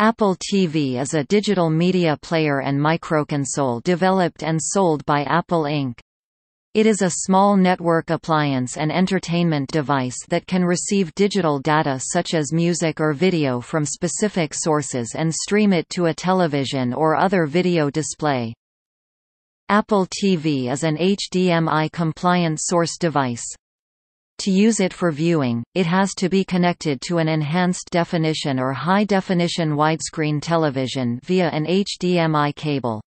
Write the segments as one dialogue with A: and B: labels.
A: Apple TV is a digital media player and microconsole developed and sold by Apple Inc. It is a small network appliance and entertainment device that can receive digital data such as music or video from specific sources and stream it to a television or other video display. Apple TV is an HDMI-compliant source device. To use it for viewing, it has to be connected to an enhanced definition or high-definition widescreen television via an HDMI cable.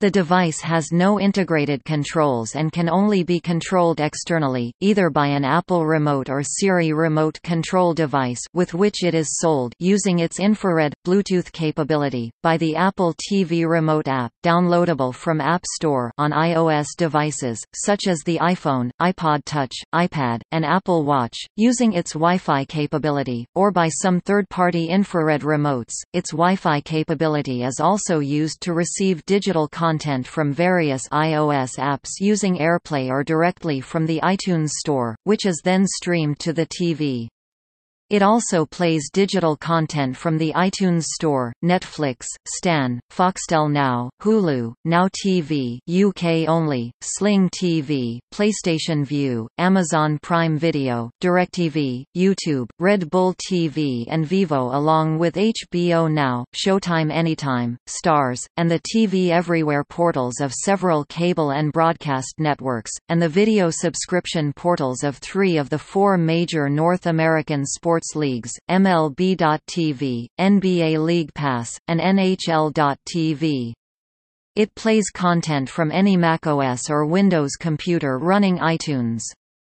A: The device has no integrated controls and can only be controlled externally, either by an Apple Remote or Siri remote control device with which it is sold using its infrared, Bluetooth capability, by the Apple TV Remote app, downloadable from App Store on iOS devices, such as the iPhone, iPod Touch, iPad, and Apple Watch, using its Wi-Fi capability, or by some third-party infrared remotes. Its Wi-Fi capability is also used to receive digital content content from various iOS apps using AirPlay or directly from the iTunes Store, which is then streamed to the TV. It also plays digital content from the iTunes Store, Netflix, Stan, Foxtel Now, Hulu, Now TV UK only, Sling TV, PlayStation Vue, Amazon Prime Video, DirecTV, YouTube, Red Bull TV and Vevo, along with HBO Now, Showtime Anytime, Starz, and the TV Everywhere portals of several cable and broadcast networks, and the video subscription portals of three of the four major North American sports sports leagues, MLB.tv, NBA League Pass, and NHL.tv. It plays content from any macOS or Windows computer running iTunes.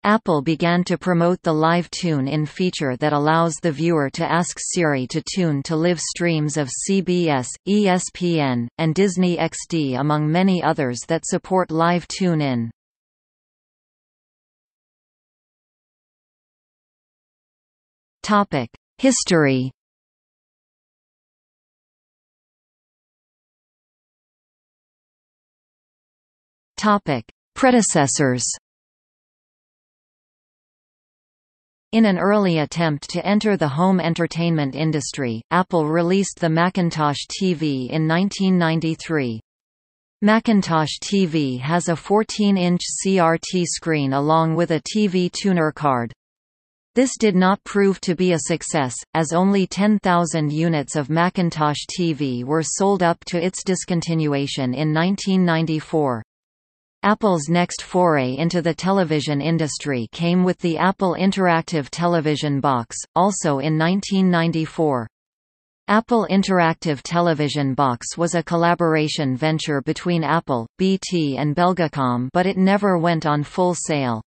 A: Apple began to promote the Live Tune In feature that allows the viewer to ask Siri to tune to live streams of CBS, ESPN, and Disney XD among many others that support Live Tune Topic: History. Topic: Predecessors. In an early attempt to enter the home entertainment industry, Apple released the Macintosh TV in 1993. Macintosh TV has a 14-inch CRT screen along with a TV tuner card. This did not prove to be a success, as only 10,000 units of Macintosh TV were sold up to its discontinuation in 1994. Apple's next foray into the television industry came with the Apple Interactive Television Box, also in 1994. Apple Interactive Television Box was a collaboration venture between Apple, BT and Belgacom but it never went on full sale.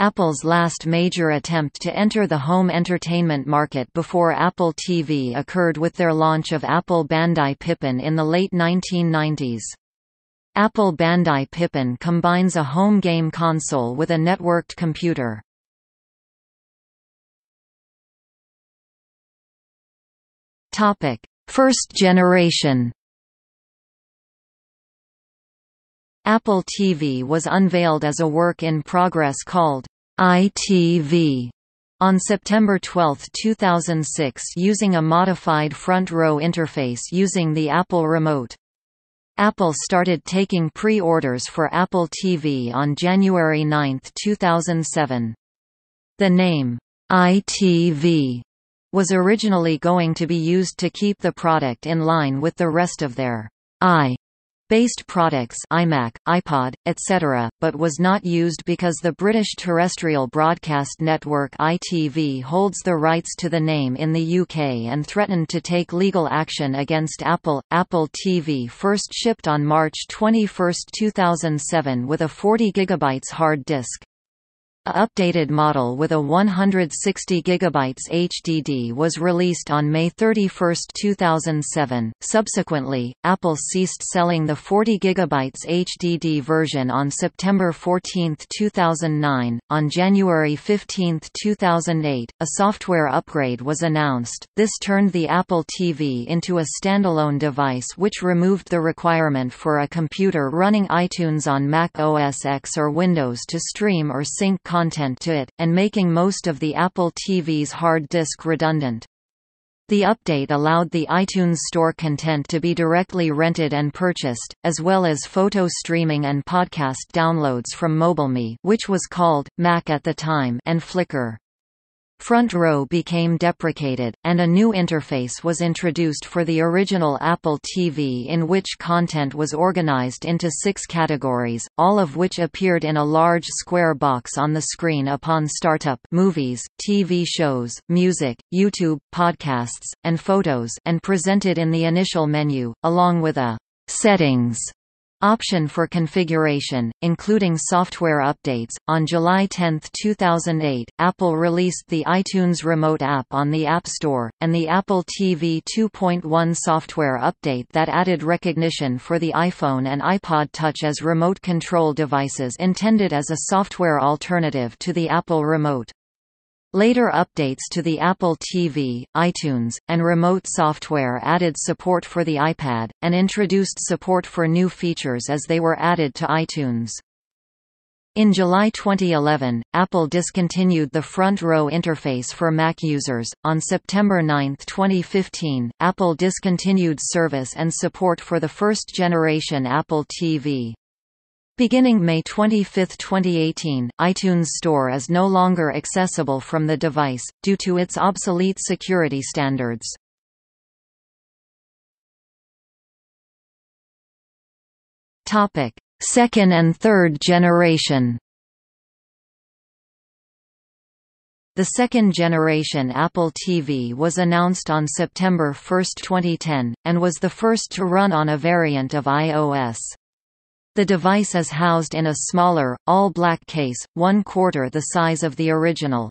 A: Apple's last major attempt to enter the home entertainment market before Apple TV occurred with their launch of Apple Bandai Pippin in the late 1990s. Apple Bandai Pippin combines a home game console with a networked computer. First generation Apple TV was unveiled as a work in progress called iTV on September 12, 2006 using a modified front row interface using the Apple Remote. Apple started taking pre-orders for Apple TV on January 9, 2007. The name, iTV, was originally going to be used to keep the product in line with the rest of their i based products iMac, iPod, etc., but was not used because the British terrestrial broadcast network ITV holds the rights to the name in the UK and threatened to take legal action against Apple. Apple TV first shipped on March 21, 2007 with a 40 GB hard disk. A updated model with a 160 GB HDD was released on May 31, 2007. Subsequently, Apple ceased selling the 40 GB HDD version on September 14, 2009. On January 15, 2008, a software upgrade was announced. This turned the Apple TV into a standalone device which removed the requirement for a computer running iTunes on Mac OS X or Windows to stream or sync content to it, and making most of the Apple TV's hard disk redundant. The update allowed the iTunes Store content to be directly rented and purchased, as well as photo streaming and podcast downloads from MobileMe which was called, Mac at the time and Flickr. Front Row became deprecated, and a new interface was introduced for the original Apple TV in which content was organized into six categories, all of which appeared in a large square box on the screen upon startup movies, TV shows, music, YouTube, podcasts, and photos and presented in the initial menu, along with a «settings» Option for configuration, including software updates. On July 10, 2008, Apple released the iTunes Remote app on the App Store, and the Apple TV 2.1 software update that added recognition for the iPhone and iPod Touch as remote control devices intended as a software alternative to the Apple Remote. Later updates to the Apple TV, iTunes, and remote software added support for the iPad, and introduced support for new features as they were added to iTunes. In July 2011, Apple discontinued the front row interface for Mac users. On September 9, 2015, Apple discontinued service and support for the first generation Apple TV. Beginning May 25, 2018, iTunes Store is no longer accessible from the device, due to its obsolete security standards. Second and third generation The second-generation Apple TV was announced on September 1, 2010, and was the first to run on a variant of iOS. The device is housed in a smaller, all-black case, one-quarter the size of the original.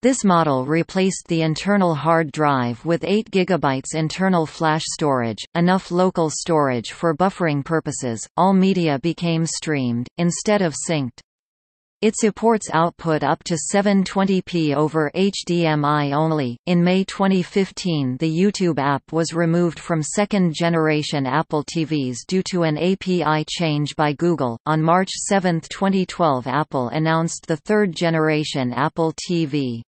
A: This model replaced the internal hard drive with 8 GB internal flash storage, enough local storage for buffering purposes. All media became streamed, instead of synced. It supports output up to 720p over HDMI only. In May 2015, the YouTube app was removed from second generation Apple TVs due to an API change by Google. On March 7, 2012, Apple announced the third generation Apple TV.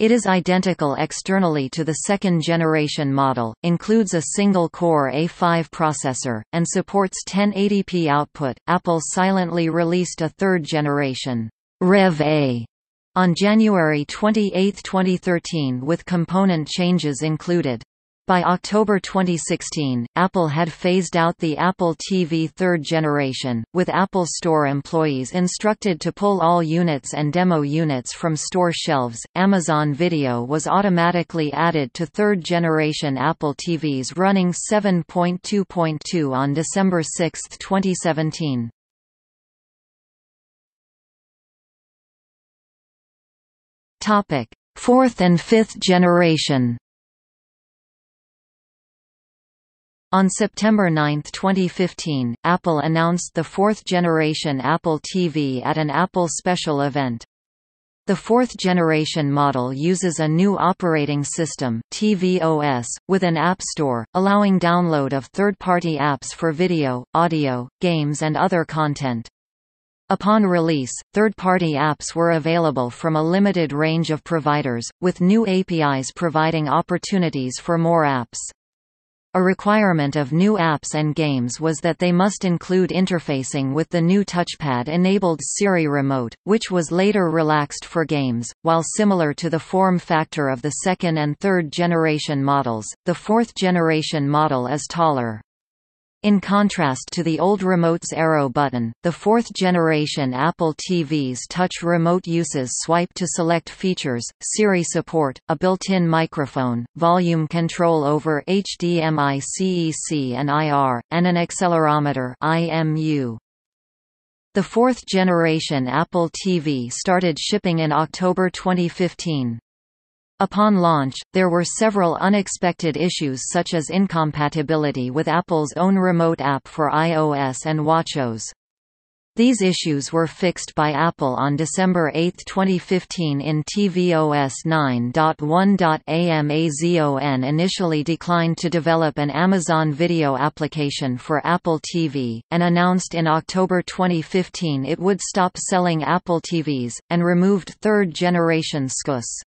A: It is identical externally to the second-generation model, includes a single-core A5 processor, and supports 1080p output. Apple silently released a third-generation Rev A on January 28, 2013 with component changes included. By October 2016, Apple had phased out the Apple TV third generation, with Apple Store employees instructed to pull all units and demo units from store shelves. Amazon Video was automatically added to third generation Apple TVs running 7.2.2 on December 6, 2017. Topic: Fourth and fifth generation. On September 9, 2015, Apple announced the fourth-generation Apple TV at an Apple special event. The fourth-generation model uses a new operating system tvOS, with an app store, allowing download of third-party apps for video, audio, games and other content. Upon release, third-party apps were available from a limited range of providers, with new APIs providing opportunities for more apps. A requirement of new apps and games was that they must include interfacing with the new touchpad-enabled Siri Remote, which was later relaxed for games. While similar to the form factor of the second and third generation models, the fourth generation model is taller. In contrast to the old remote's arrow button, the fourth-generation Apple TV's touch remote uses swipe to select features, Siri support, a built-in microphone, volume control over HDMI CEC and IR, and an accelerometer IMU. The fourth-generation Apple TV started shipping in October 2015. Upon launch, there were several unexpected issues such as incompatibility with Apple's own remote app for iOS and watchOS. These issues were fixed by Apple on December 8, 2015 in tvOS 9.1. Amazon initially declined to develop an Amazon Video application for Apple TV, and announced in October 2015 it would stop selling Apple TVs, and removed third-generation SKUS.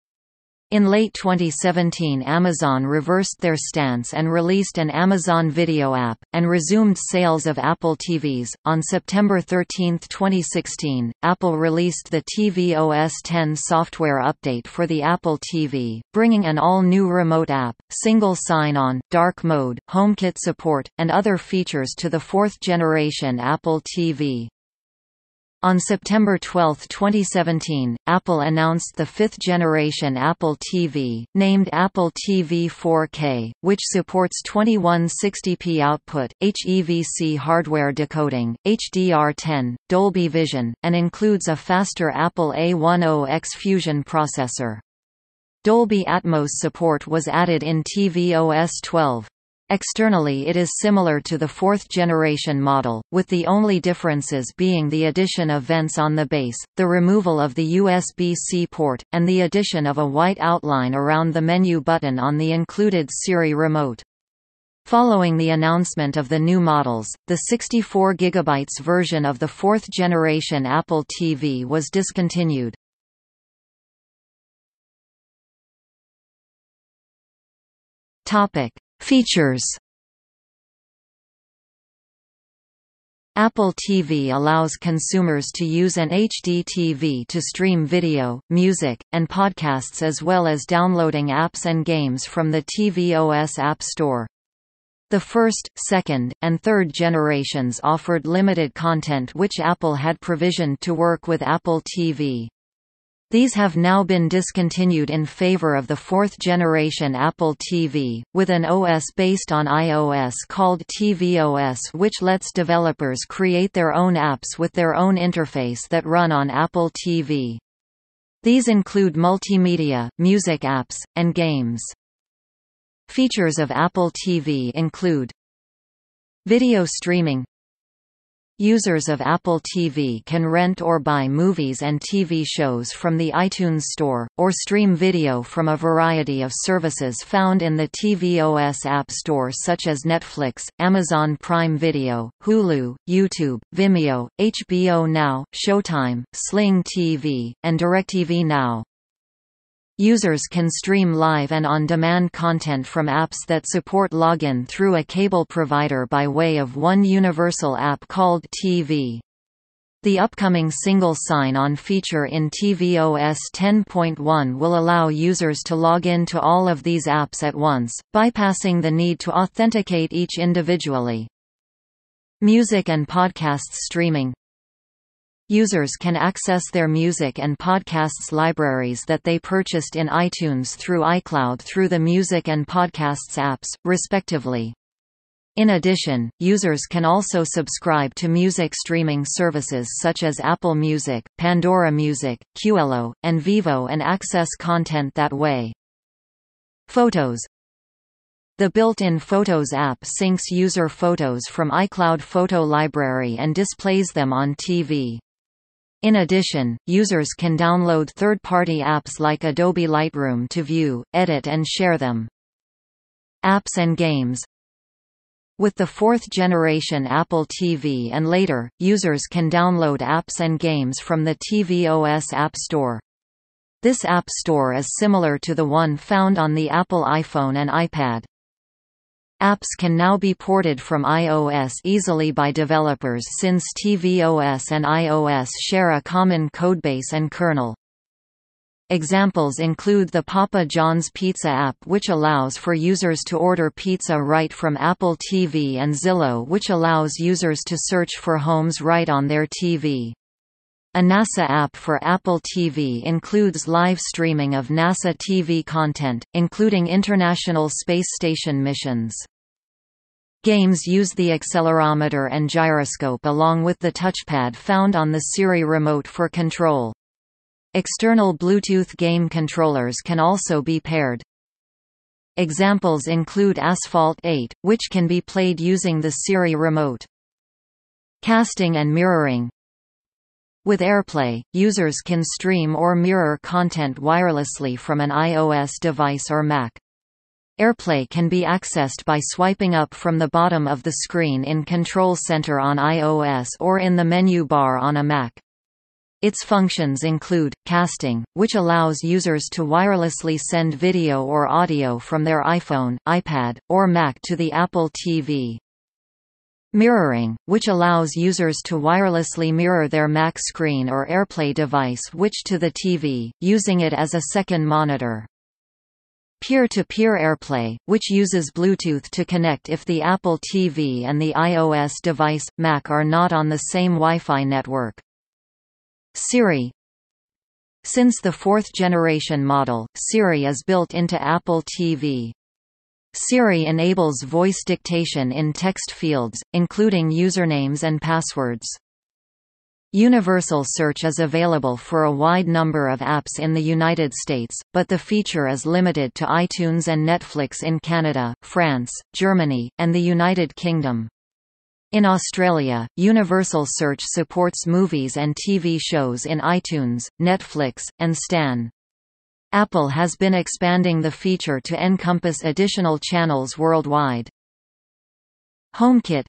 A: In late 2017 Amazon reversed their stance and released an Amazon Video app, and resumed sales of Apple TVs. On September 13, 2016, Apple released the tvOS 10 software update for the Apple TV, bringing an all-new remote app, single sign-on, dark mode, HomeKit support, and other features to the fourth-generation Apple TV. On September 12, 2017, Apple announced the fifth-generation Apple TV, named Apple TV 4K, which supports 2160p output, HEVC hardware decoding, HDR10, Dolby Vision, and includes a faster Apple A10X Fusion processor. Dolby Atmos support was added in tvOS 12. Externally it is similar to the fourth-generation model, with the only differences being the addition of vents on the base, the removal of the USB-C port, and the addition of a white outline around the menu button on the included Siri remote. Following the announcement of the new models, the 64 GB version of the fourth-generation Apple TV was discontinued. Topic: Features Apple TV allows consumers to use an HD TV to stream video, music, and podcasts as well as downloading apps and games from the tvOS App Store. The first, second, and third generations offered limited content which Apple had provisioned to work with Apple TV. These have now been discontinued in favor of the fourth-generation Apple TV, with an OS based on iOS called tvOS which lets developers create their own apps with their own interface that run on Apple TV. These include multimedia, music apps, and games. Features of Apple TV include Video streaming Users of Apple TV can rent or buy movies and TV shows from the iTunes Store, or stream video from a variety of services found in the tvOS App Store such as Netflix, Amazon Prime Video, Hulu, YouTube, Vimeo, HBO Now, Showtime, Sling TV, and DirecTV Now. Users can stream live and on-demand content from apps that support login through a cable provider by way of one universal app called TV. The upcoming single sign-on feature in tvOS 10.1 will allow users to log in to all of these apps at once, bypassing the need to authenticate each individually. Music and podcasts streaming Users can access their music and podcasts libraries that they purchased in iTunes through iCloud through the Music and Podcasts apps, respectively. In addition, users can also subscribe to music streaming services such as Apple Music, Pandora Music, Qello, and Vevo and access content that way. Photos The built-in Photos app syncs user photos from iCloud Photo Library and displays them on TV. In addition, users can download third-party apps like Adobe Lightroom to view, edit and share them. Apps and games With the fourth-generation Apple TV and later, users can download apps and games from the tvOS App Store. This App Store is similar to the one found on the Apple iPhone and iPad. Apps can now be ported from iOS easily by developers since tvOS and iOS share a common codebase and kernel. Examples include the Papa John's Pizza app which allows for users to order pizza right from Apple TV and Zillow which allows users to search for homes right on their TV. A NASA app for Apple TV includes live streaming of NASA TV content, including International Space Station missions. Games use the accelerometer and gyroscope along with the touchpad found on the Siri remote for control. External Bluetooth game controllers can also be paired. Examples include Asphalt 8, which can be played using the Siri remote. Casting and mirroring With AirPlay, users can stream or mirror content wirelessly from an iOS device or Mac. AirPlay can be accessed by swiping up from the bottom of the screen in Control Center on iOS or in the menu bar on a Mac. Its functions include, casting, which allows users to wirelessly send video or audio from their iPhone, iPad, or Mac to the Apple TV. Mirroring, which allows users to wirelessly mirror their Mac screen or AirPlay device which to the TV, using it as a second monitor. Peer-to-peer -peer AirPlay, which uses Bluetooth to connect if the Apple TV and the iOS device, Mac are not on the same Wi-Fi network. Siri Since the fourth-generation model, Siri is built into Apple TV. Siri enables voice dictation in text fields, including usernames and passwords. Universal Search is available for a wide number of apps in the United States, but the feature is limited to iTunes and Netflix in Canada, France, Germany, and the United Kingdom. In Australia, Universal Search supports movies and TV shows in iTunes, Netflix, and Stan. Apple has been expanding the feature to encompass additional channels worldwide. HomeKit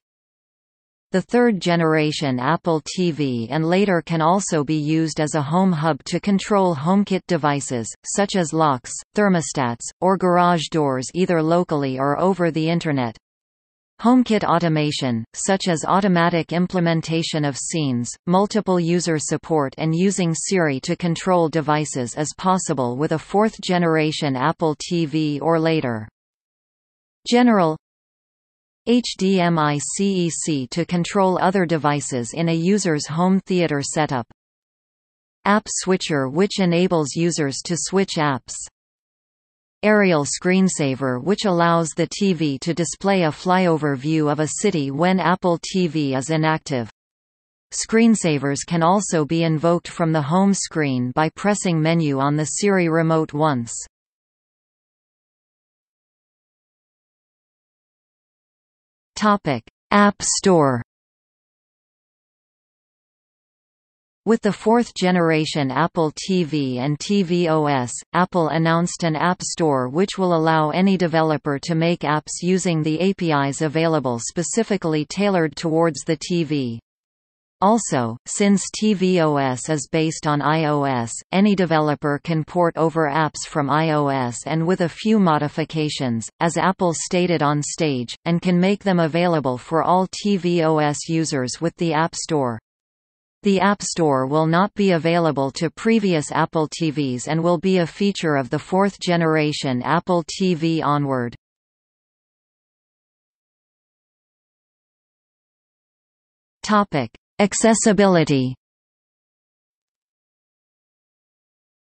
A: The third-generation Apple TV and later can also be used as a home hub to control HomeKit devices, such as locks, thermostats, or garage doors either locally or over the Internet. HomeKit automation, such as automatic implementation of scenes, multiple user support and using Siri to control devices is possible with a fourth-generation Apple TV or later. General HDMI CEC to control other devices in a user's home theater setup. App Switcher which enables users to switch apps. Aerial screensaver which allows the TV to display a flyover view of a city when Apple TV is inactive. Screensavers can also be invoked from the home screen by pressing menu on the Siri remote once. App Store With the fourth-generation Apple TV and tvOS, Apple announced an App Store which will allow any developer to make apps using the APIs available specifically tailored towards the TV. Also, since tvOS is based on iOS, any developer can port over apps from iOS and with a few modifications, as Apple stated on stage, and can make them available for all tvOS users with the App Store. The App Store will not be available to previous Apple TVs and will be a feature of the fourth generation Apple TV onward. Accessibility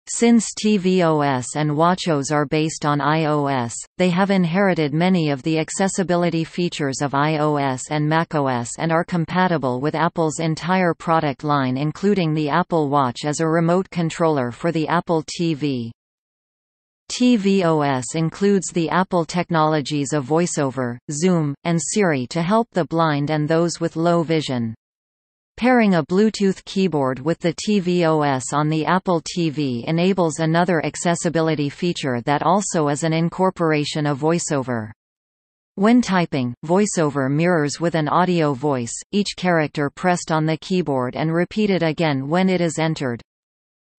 A: Since tvOS and watchOS are based on iOS, they have inherited many of the accessibility features of iOS and macOS and are compatible with Apple's entire product line including the Apple Watch as a remote controller for the Apple TV. tvOS includes the Apple technologies of VoiceOver, Zoom, and Siri to help the blind and those with low vision. Pairing a Bluetooth keyboard with the tvOS on the Apple TV enables another accessibility feature that also is an incorporation of VoiceOver. When typing, VoiceOver mirrors with an audio voice, each character pressed on the keyboard and repeated again when it is entered.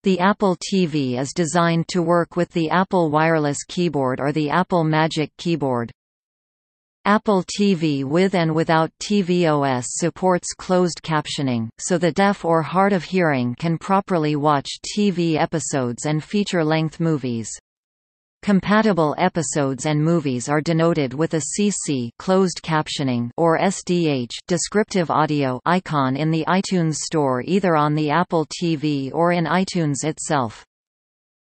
A: The Apple TV is designed to work with the Apple Wireless Keyboard or the Apple Magic Keyboard. Apple TV with and without tvOS supports closed captioning, so the deaf or hard of hearing can properly watch TV episodes and feature-length movies. Compatible episodes and movies are denoted with a CC closed captioning or SDH descriptive audio icon in the iTunes Store either on the Apple TV or in iTunes itself.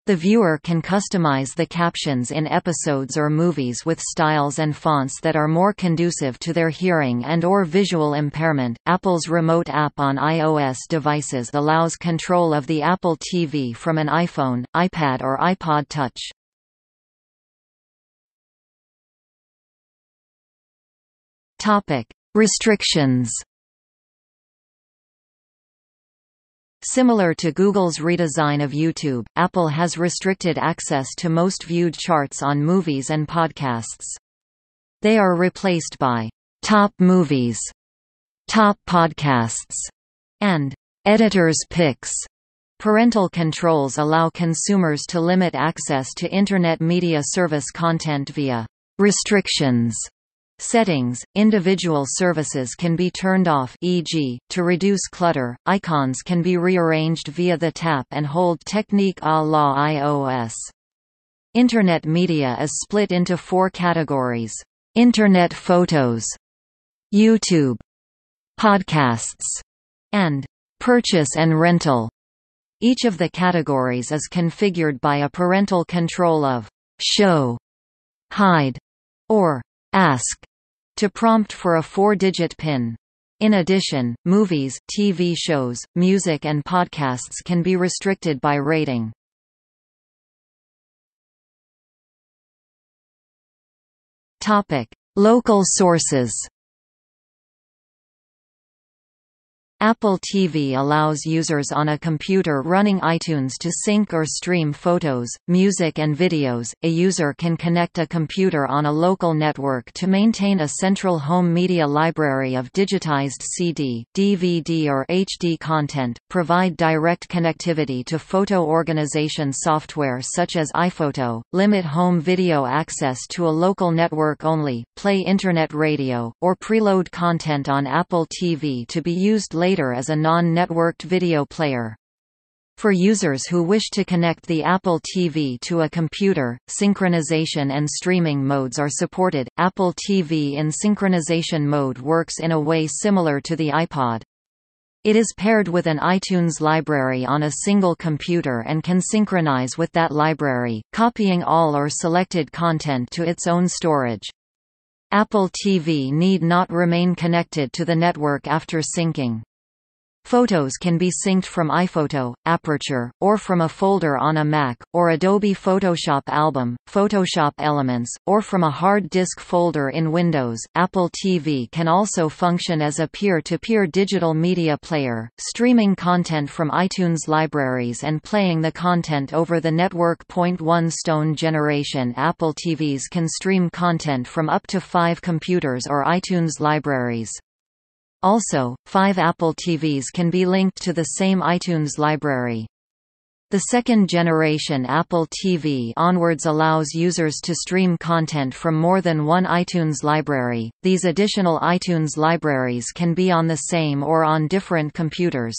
A: The viewer can customize the captions in episodes or movies with styles and fonts that are more conducive to their hearing and or visual impairment. Apple's remote app on iOS devices allows control of the Apple TV from an iPhone, iPad or iPod Touch. Topic: Restrictions Similar to Google's redesign of YouTube, Apple has restricted access to most viewed charts on movies and podcasts. They are replaced by Top Movies, Top Podcasts, and Editor's Picks. Parental controls allow consumers to limit access to Internet media service content via restrictions settings. Individual services can be turned off e.g., to reduce clutter, icons can be rearranged via the tap and hold technique à la iOS. Internet media is split into four categories. Internet photos, YouTube, podcasts, and purchase and rental. Each of the categories is configured by a parental control of show, hide, or ask to prompt for a four-digit PIN. In addition, movies, TV shows, music and podcasts can be restricted by rating. Topic: Local sources. Apple TV allows users on a computer running iTunes to sync or stream photos, music and videos. A user can connect a computer on a local network to maintain a central home media library of digitized CD, DVD or HD content, provide direct connectivity to photo organization software such as iPhoto, limit home video access to a local network only, play internet radio, or preload content on Apple TV to be used later later as a non-networked video player. For users who wish to connect the Apple TV to a computer, synchronization and streaming modes are supported. Apple TV in synchronization mode works in a way similar to the iPod. It is paired with an iTunes library on a single computer and can synchronize with that library, copying all or selected content to its own storage. Apple TV need not remain connected to the network after syncing. Photos can be synced from iPhoto, Aperture, or from a folder on a Mac, or Adobe Photoshop Album, Photoshop Elements, or from a hard disk folder in Windows. Apple TV can also function as a peer-to-peer -peer digital media player, streaming content from iTunes libraries and playing the content over the network. One Stone generation Apple TVs can stream content from up to five computers or iTunes libraries. Also, five Apple TVs can be linked to the same iTunes library. The second generation Apple TV onwards allows users to stream content from more than one iTunes library. These additional iTunes libraries can be on the same or on different computers.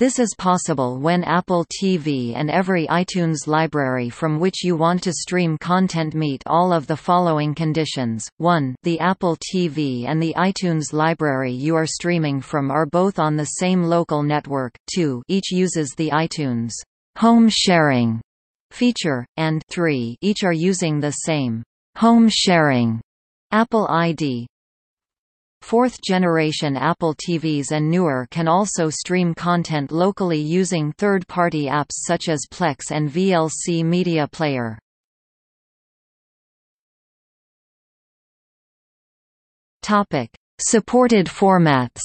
A: This is possible when Apple TV and every iTunes library from which you want to stream content meet all of the following conditions. 1. The Apple TV and the iTunes library you are streaming from are both on the same local network. 2. Each uses the iTunes home sharing feature, and 3. Each are using the same home sharing Apple ID, Fourth-generation Apple TVs and newer can also stream content locally using third-party apps such as Plex and VLC Media Player. Supported formats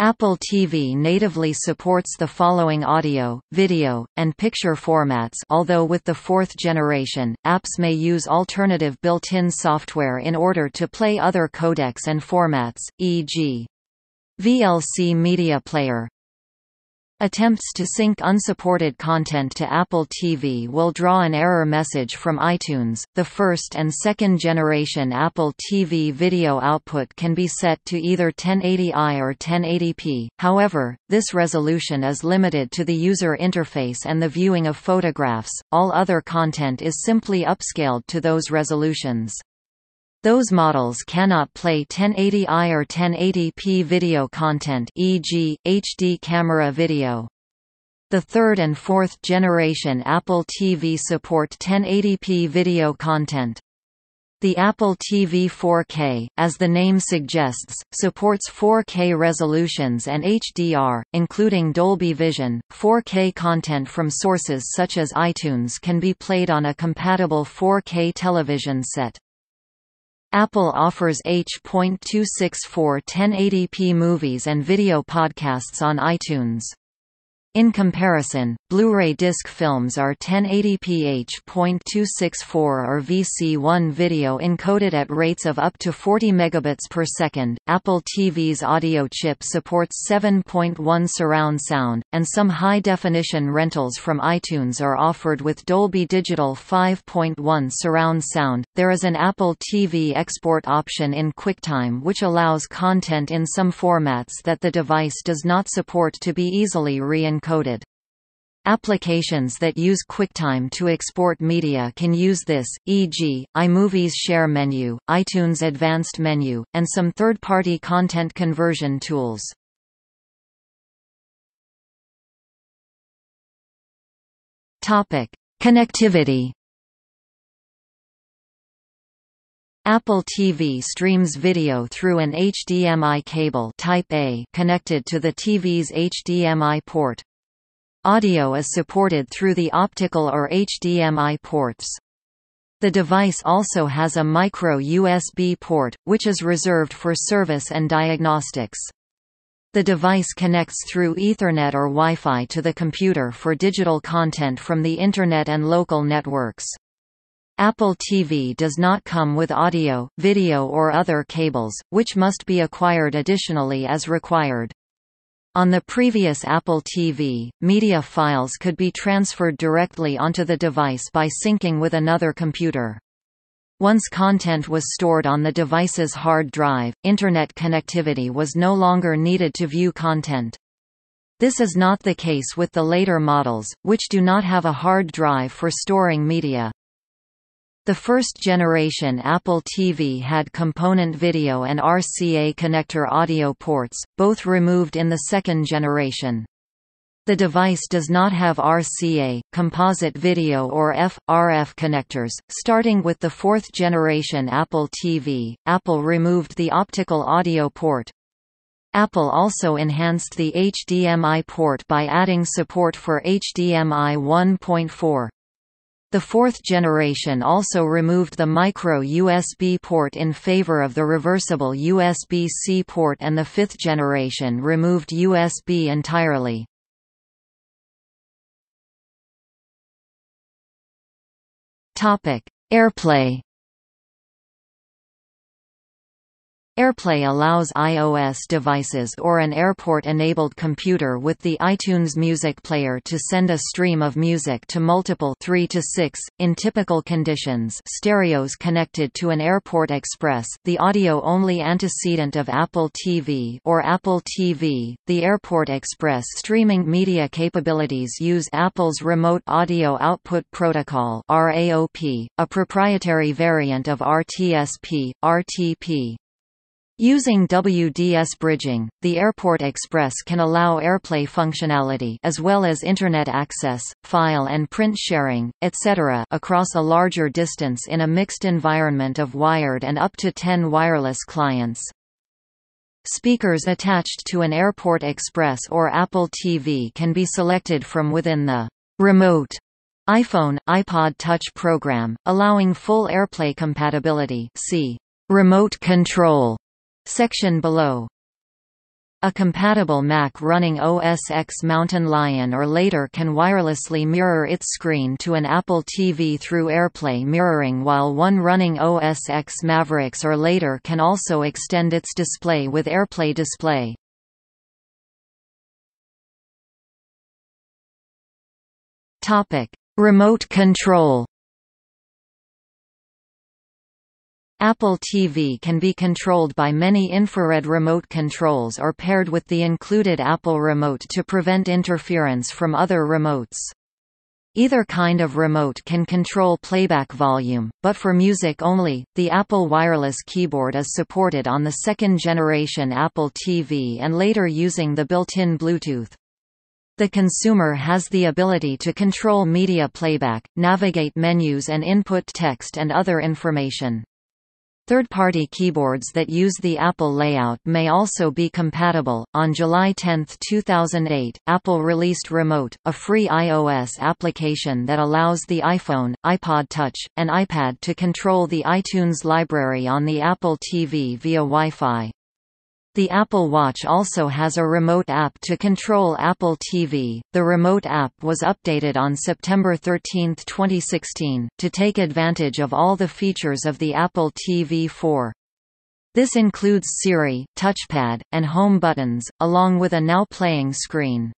A: Apple TV natively supports the following audio, video, and picture formats although with the fourth generation, apps may use alternative built-in software in order to play other codecs and formats, e.g. VLC Media Player, Attempts to sync unsupported content to Apple TV will draw an error message from iTunes. The first and second generation Apple TV video output can be set to either 1080i or 1080p, however, this resolution is limited to the user interface and the viewing of photographs, all other content is simply upscaled to those resolutions. Those models cannot play 1080i or 1080p video content e.g., HD camera video. The third and fourth generation Apple TV support 1080p video content. The Apple TV 4K, as the name suggests, supports 4K resolutions and HDR, including Dolby Vision. 4K content from sources such as iTunes can be played on a compatible 4K television set. Apple offers H.264 1080p movies and video podcasts on iTunes. In comparison, Blu-ray disc films are 1080p H.264 or VC1 video encoded at rates of up to 40 megabits per second. Apple TV's audio chip supports 7.1 surround sound, and some high-definition rentals from iTunes are offered with Dolby Digital 5.1 surround sound. There is an Apple TV export option in QuickTime which allows content in some formats that the device does not support to be easily re-encoded Applications that use QuickTime to export media can use this, e.g., iMovie's Share menu, iTunes Advanced Menu, and some third-party content conversion tools. Topic: Connectivity. Apple TV streams video through an HDMI cable Type A connected to the TV's HDMI port. Audio is supported through the optical or HDMI ports. The device also has a micro USB port, which is reserved for service and diagnostics. The device connects through Ethernet or Wi-Fi to the computer for digital content from the Internet and local networks. Apple TV does not come with audio, video or other cables, which must be acquired additionally as required. On the previous Apple TV, media files could be transferred directly onto the device by syncing with another computer. Once content was stored on the device's hard drive, Internet connectivity was no longer needed to view content. This is not the case with the later models, which do not have a hard drive for storing media. The first-generation Apple TV had component video and RCA connector audio ports, both removed in the second generation. The device does not have RCA, composite video or F.RF connectors. Starting with the fourth generation Apple TV, Apple removed the optical audio port. Apple also enhanced the HDMI port by adding support for HDMI 1.4. The fourth generation also removed the micro USB port in favor of the reversible USB-C port and the fifth generation removed USB entirely. AirPlay AirPlay allows iOS devices or an airport-enabled computer with the iTunes Music Player to send a stream of music to multiple 3 to 6, in typical conditions stereos connected to an Airport Express the audio-only antecedent of Apple TV or Apple TV. The Airport Express streaming media capabilities use Apple's Remote Audio Output Protocol RAOP, a proprietary variant of RTSP, RTP. Using WDS bridging, the Airport Express can allow AirPlay functionality as well as Internet access, file and print sharing, etc. across a larger distance in a mixed environment of wired and up to 10 wireless clients. Speakers attached to an Airport Express or Apple TV can be selected from within the remote iPhone, iPod Touch program, allowing full AirPlay compatibility see remote control Section below a compatible Mac running OS X Mountain Lion or later can wirelessly mirror its screen to an Apple TV through AirPlay mirroring while one running OS X Mavericks or later can also extend its display with AirPlay display. Remote control Apple TV can be controlled by many infrared remote controls or paired with the included Apple Remote to prevent interference from other remotes. Either kind of remote can control playback volume, but for music only, the Apple Wireless Keyboard is supported on the second-generation Apple TV and later using the built-in Bluetooth. The consumer has the ability to control media playback, navigate menus and input text and other information. Third-party keyboards that use the Apple layout may also be compatible. On July 10, 2008, Apple released Remote, a free iOS application that allows the iPhone, iPod Touch, and iPad to control the iTunes library on the Apple TV via Wi-Fi. The Apple Watch also has a remote app to control Apple TV. The remote app was updated on September 13, 2016, to take advantage of all the features of the Apple TV 4. This includes Siri, touchpad, and home buttons, along with a now playing screen.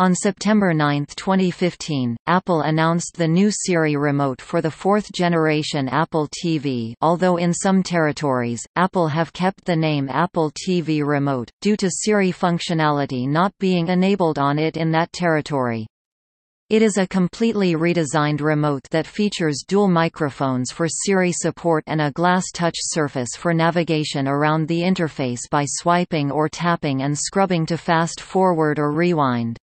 A: On September 9, 2015, Apple announced the new Siri remote for the fourth-generation Apple TV although in some territories, Apple have kept the name Apple TV Remote, due to Siri functionality not being enabled on it in that territory. It is a completely redesigned remote that features dual microphones for Siri support and a glass touch surface for navigation around the interface by swiping or tapping and scrubbing to fast forward or rewind.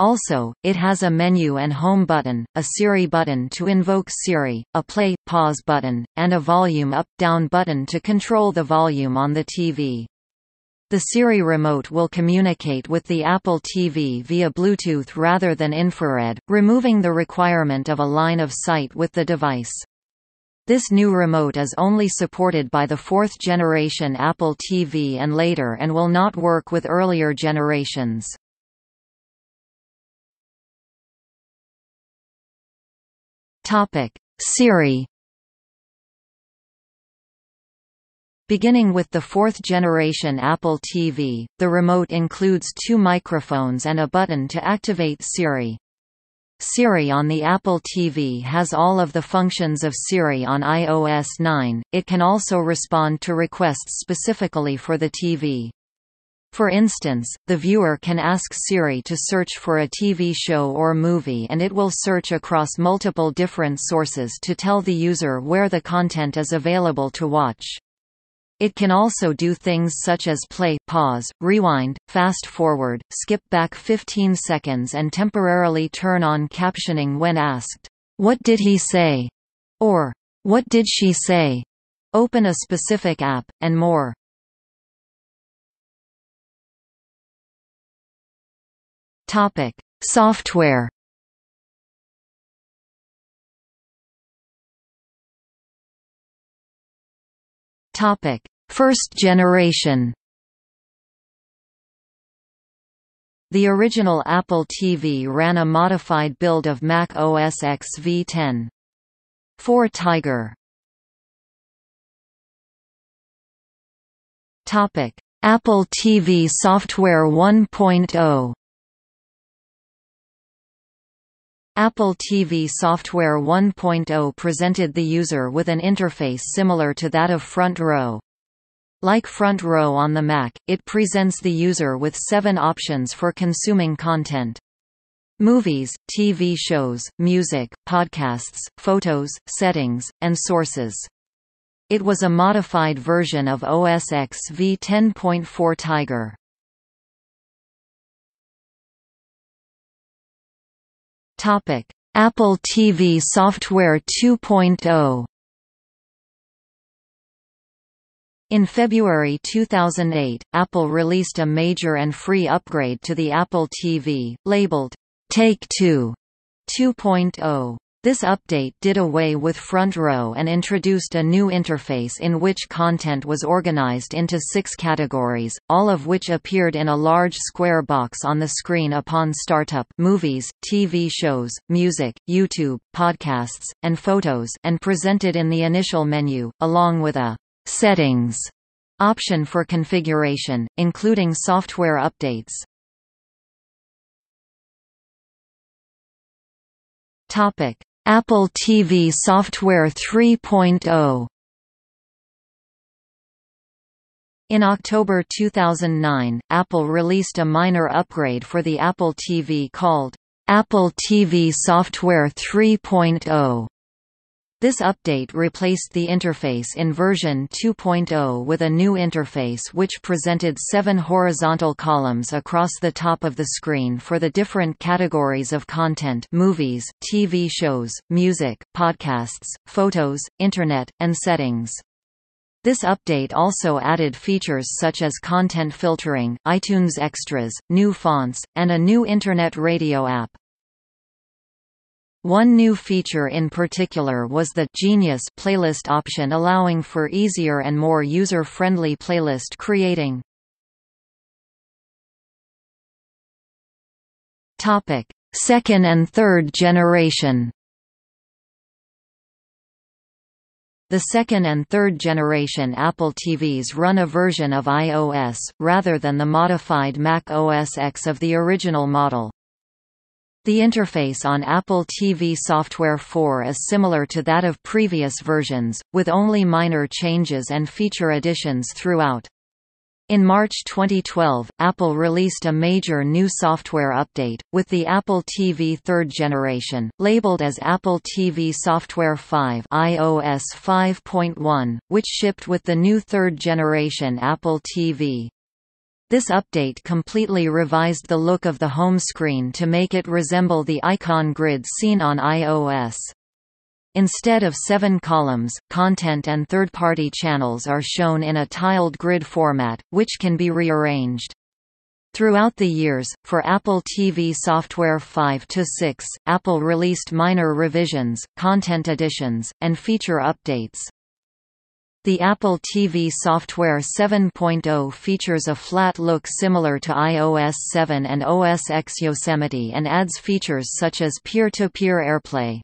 A: Also, it has a menu and home button, a Siri button to invoke Siri, a play, pause button, and a volume up-down button to control the volume on the TV. The Siri remote will communicate with the Apple TV via Bluetooth rather than infrared, removing the requirement of a line of sight with the device. This new remote is only supported by the fourth generation Apple TV and later and will not work with earlier generations. Topic: Siri Beginning with the fourth-generation Apple TV, the remote includes two microphones and a button to activate Siri. Siri on the Apple TV has all of the functions of Siri on iOS 9, it can also respond to requests specifically for the TV. For instance, the viewer can ask Siri to search for a TV show or movie and it will search across multiple different sources to tell the user where the content is available to watch. It can also do things such as play, pause, rewind, fast forward, skip back 15 seconds and temporarily turn on captioning when asked, "What did he say?" or "What did she say?" open a specific app, and more. Topic: Software. Topic: First generation. The original Apple TV ran a modified build of Mac OS X v10. 4 Tiger. Topic: Apple TV Software 1.0 Apple TV Software 1.0 presented the user with an interface similar to that of Front Row. Like Front Row on the Mac, it presents the user with seven options for consuming content. Movies, TV shows, music, podcasts, photos, settings, and sources. It was a modified version of OS X v10.4 Tiger. Topic: Apple TV Software 2.0 In February 2008, Apple released a major and free upgrade to the Apple TV, labeled Take-Two 2.0. This update did away with front row and introduced a new interface in which content was organized into six categories, all of which appeared in a large square box on the screen upon startup movies, TV shows, music, YouTube, podcasts, and photos and presented in the initial menu, along with a «settings» option for configuration, including software updates. Topic Apple TV Software 3.0 In October 2009, Apple released a minor upgrade for the Apple TV called Apple TV Software 3.0. This update replaced the interface in version 2.0 with a new interface which presented seven horizontal columns across the top of the screen for the different categories of content movies, TV shows, music, podcasts, photos, Internet, and settings. This update also added features such as content filtering, iTunes Extras, new fonts, and a new Internet radio app. One new feature in particular was the Genius playlist option allowing for easier and more user-friendly playlist creating. Topic: Second and third generation. The second and third generation Apple TVs run a version of iOS, rather than the modified Mac OS X of the original model. The interface on Apple TV Software 4 is similar to that of previous versions, with only minor changes and feature additions throughout. In March 2012, Apple released a major new software update, with the Apple TV third generation, labeled as Apple TV Software 5 iOS 5.1, which shipped with the new third generation Apple TV. This update completely revised the look of the home screen to make it resemble the icon grid seen on iOS. Instead of seven columns, content and third-party channels are shown in a tiled grid format, which can be rearranged. Throughout the years, for Apple TV Software 5 to 6, Apple released minor revisions, content additions, and feature updates. The Apple TV software 7.0 features a flat look similar to iOS 7 and OS X Yosemite and adds features such as peer-to-peer -peer AirPlay.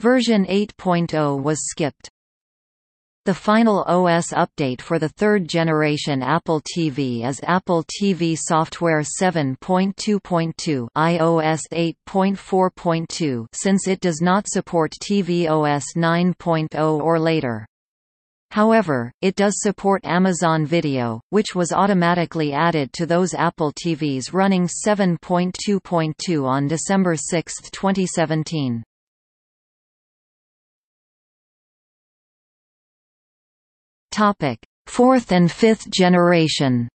A: Version 8.0 was skipped. The final OS update for the third generation Apple TV is Apple TV Software 7.2.2 iOS 8.4.2 since it does not support tvOS 9.0 or later. However, it does support Amazon Video, which was automatically added to those Apple TVs running 7.2.2 on December 6, 2017. Topic: Fourth and fifth generation.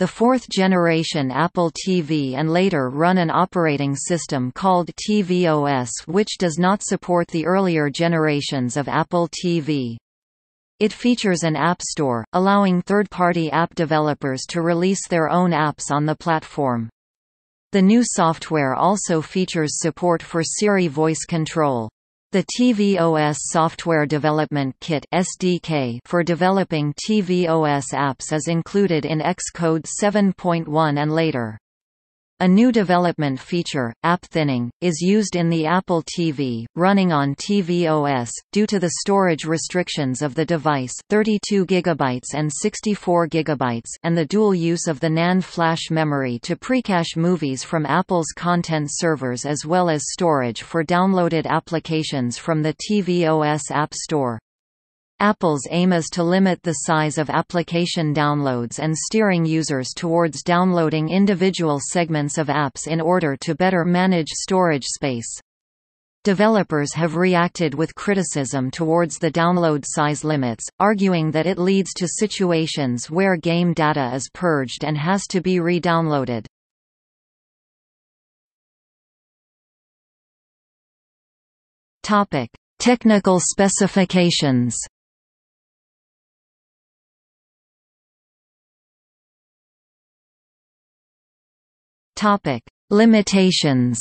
A: The fourth-generation Apple TV and later run an operating system called tvOS which does not support the earlier generations of Apple TV. It features an app store, allowing third-party app developers to release their own apps on the platform. The new software also features support for Siri voice control. The tvOS Software Development Kit (SDK) for developing tvOS apps is included in Xcode 7.1 and later. A new development feature, app thinning, is used in the Apple TV, running on tvOS, due to the storage restrictions of the device 32 GB and 64 GB and the dual use of the NAND flash memory to precache movies from Apple's content servers as well as storage for downloaded applications from the tvOS App Store. Apple's aim is to limit the size of application downloads and steering users towards downloading individual segments of apps in order to better manage storage space. Developers have reacted with criticism towards the download size limits, arguing that it leads to situations where game data is purged and has to be re-downloaded. Technical specifications Topic: Limitations.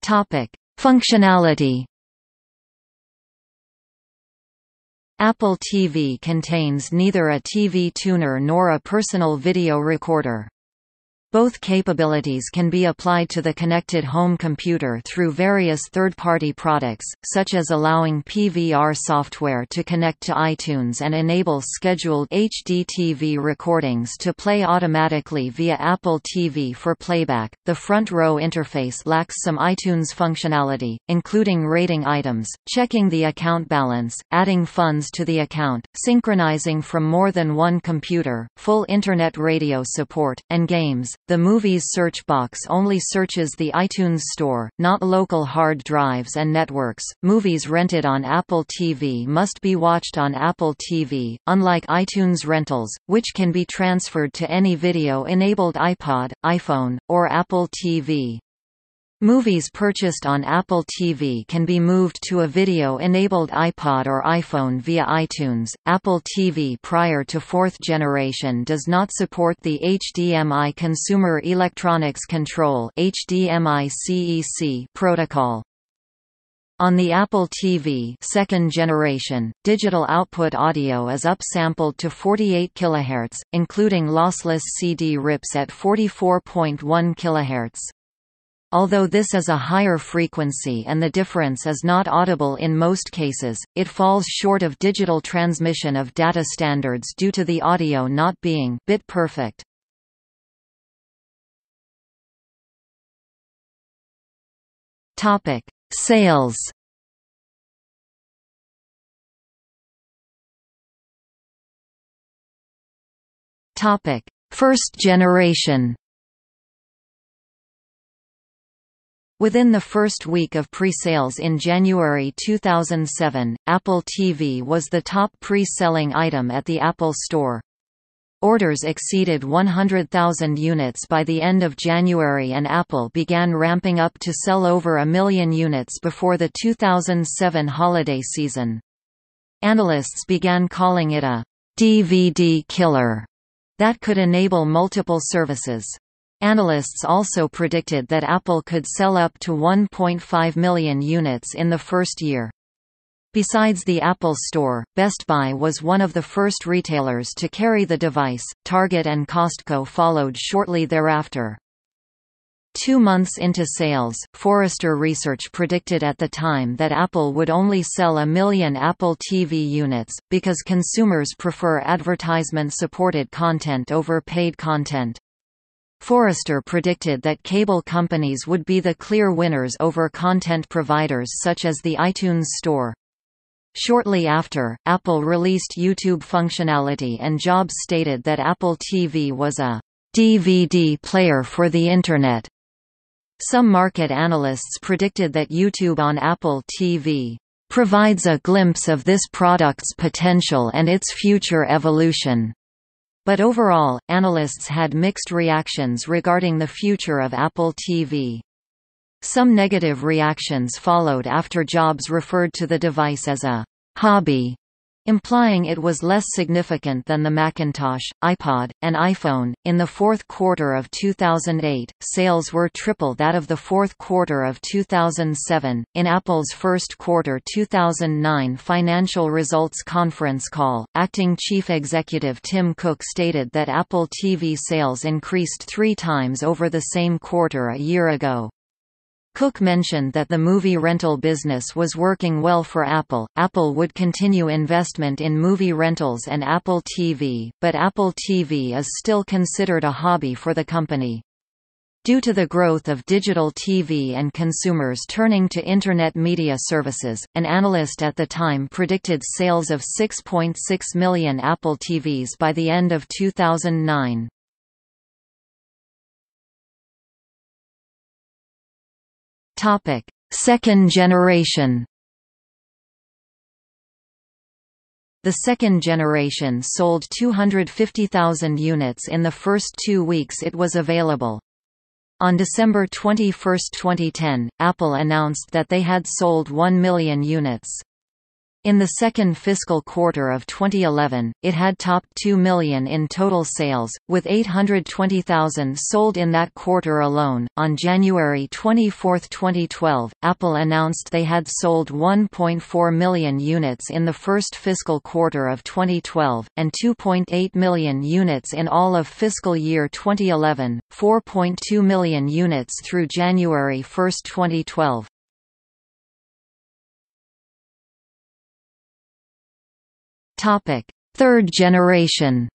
A: Topic: Functionality. Apple TV contains neither a TV tuner nor a personal video recorder. Both capabilities can be applied to the connected home computer through various third-party products, such as allowing PVR software to connect to iTunes and enable scheduled HDTV recordings to play automatically via Apple TV for playback. The front row interface lacks some iTunes functionality, including rating items, checking the account balance, adding funds to the account, synchronizing from more than one computer, full Internet radio support, and games. The Movies search box only searches the iTunes Store, not local hard drives and networks. Movies rented on Apple TV must be watched on Apple TV, unlike iTunes rentals, which can be transferred to any video-enabled iPod, iPhone, or Apple TV. Movies purchased on Apple TV can be moved to a video-enabled iPod or iPhone via iTunes. Apple TV prior to fourth generation does not support the HDMI Consumer Electronics Control (HDMI CEC) protocol. On the Apple TV second generation, digital output audio is upsampled to 48 kHz, including lossless CD rips at 44.1 kHz. Although this is a higher frequency and the difference is not audible in most cases, it falls short of digital transmission of data standards due to the audio not being bit perfect. Topic: Sales. Topic: First generation. Within the first week of pre-sales in January 2007, Apple TV was the top pre-selling item at the Apple Store. Orders exceeded 100,000 units by the end of January and Apple began ramping up to sell over a million units before the 2007 holiday season. Analysts began calling it a DVD killer that could enable multiple services. Analysts also predicted that Apple could sell up to 1.5 million units in the first year. Besides the Apple Store, Best Buy was one of the first retailers to carry the device, Target and Costco followed shortly thereafter. Two months into sales, Forrester Research predicted at the time that Apple would only sell a million Apple TV units, because consumers prefer advertisement-supported content over paid content. Forrester predicted that cable companies would be the clear winners over content providers such as the iTunes Store. Shortly after, Apple released YouTube functionality and Jobs stated that Apple TV was a DVD player for the Internet. Some market analysts predicted that YouTube on Apple TV provides a glimpse of this product's potential and its future evolution. But overall, analysts had mixed reactions regarding the future of Apple TV. Some negative reactions followed after Jobs referred to the device as a hobby implying it was less significant than the Macintosh, iPod, and iPhone. In the fourth quarter of 2008, sales were triple that of the fourth quarter of 2007. In Apple's first quarter 2009 financial results conference call, acting chief executive Tim Cook stated that Apple TV sales increased three times over the same quarter a year ago. Cook mentioned that the movie rental business was working well for Apple. Apple would continue investment in movie rentals and Apple TV, but Apple TV is still considered a hobby for the company. Due to the growth of digital TV and consumers turning to Internet media services, an analyst at the time predicted sales of 6.6 million Apple TVs by the end of 2009. Topic: Second generation. The second generation sold 250,000 units in the first two weeks it was available. On December 21, 2010, Apple announced that they had sold 1 million units. In the second fiscal quarter of 2011, it had topped 2 million in total sales, with 820,000 sold in that quarter alone. On January 24, 2012, Apple announced they had sold 1.4 million units in the first fiscal quarter of 2012, and 2.8 million units in all of fiscal year 2011, 4.2 million units through January 1, 2012. Topic: Third generation.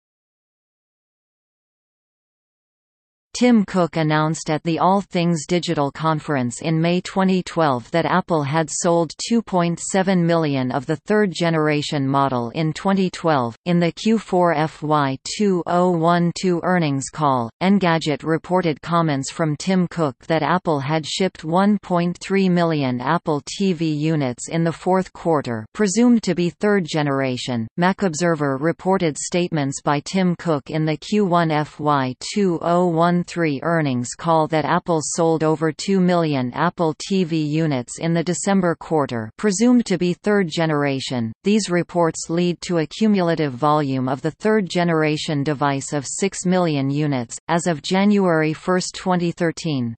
A: Tim Cook announced at the All Things Digital conference in May 2012 that Apple had sold 2.7 million of the third generation model in 2012. In the Q4 FY 2012 earnings call, Engadget reported comments from Tim Cook that Apple had shipped 1.3 million Apple TV units in the fourth quarter, presumed to be third generation. MacObserver reported statements by Tim Cook in the Q1 FY 2013 2003 earnings call that Apple sold over 2 million Apple TV units in the December quarter presumed to be third generation. These reports lead to a cumulative volume of the third generation device of 6 million units, as of January 1, 2013.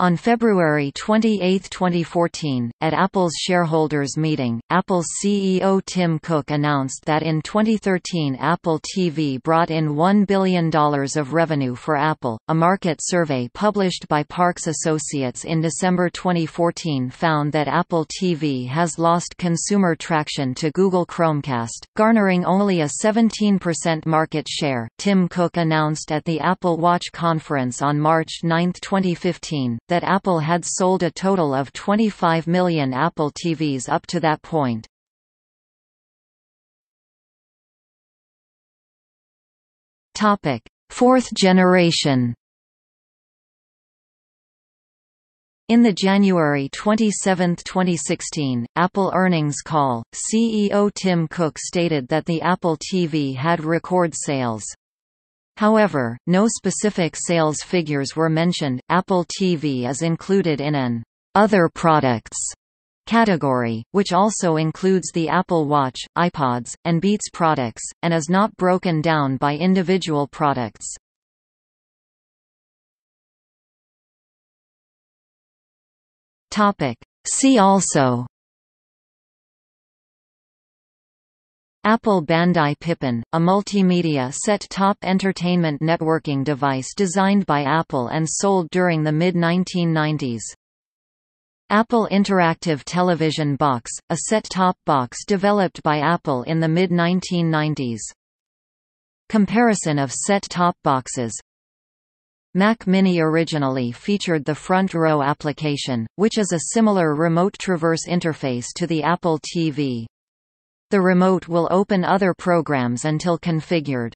A: On February 28, 2014, at Apple's shareholders meeting, Apple's CEO Tim Cook announced that in 2013 Apple TV brought in $1 billion of revenue for Apple. A market survey published by Parks Associates in December 2014 found that Apple TV has lost consumer traction to Google Chromecast, garnering only a 17% market share. Tim Cook announced at the Apple Watch conference on March 9, 2015 that Apple had sold a total of 25 million Apple TVs up to that point. Fourth generation In the January 27, 2016, Apple earnings call, CEO Tim Cook stated that the Apple TV had record sales. However, no specific sales figures were mentioned. Apple TV is included in an other products category, which also includes the Apple Watch, iPods, and Beats products, and is not broken down by individual products. See also Apple Bandai Pippin, a multimedia set-top entertainment networking device designed by Apple and sold during the mid-1990s. Apple Interactive Television Box, a set-top box developed by Apple in the mid-1990s. Comparison of set-top boxes Mac Mini originally featured the Front Row application, which is a similar remote traverse interface to the Apple TV. The remote will open other programs until configured.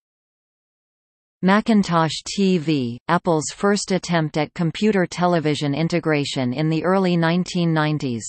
A: Macintosh TV, Apple's first attempt at computer television integration in the early 1990s.